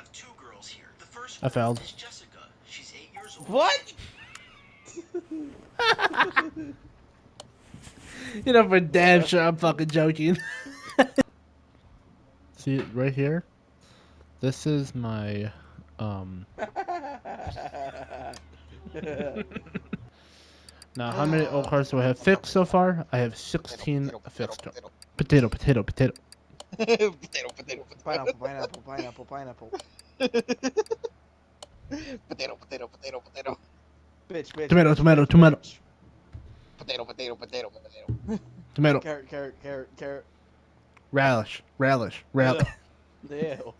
have two girls here. The first I girl failed. is Jessica. She's eight years old. What? You know, for damn sure, I'm fucking joking. See right here? This is my, um. Now, how many old cards do I have fixed so far? I have 16 fixed. Potato, potato, potato. potato, potato, potato. Pineapple, pineapple, pineapple, pineapple. potato, potato, potato, potato. Bitch, bitch. Tomato, tomato, tomato. Potato, potato, potato, potato. Tomato. Carrot, carrot, carrot, carrot. Relish, relish, relish. Ew.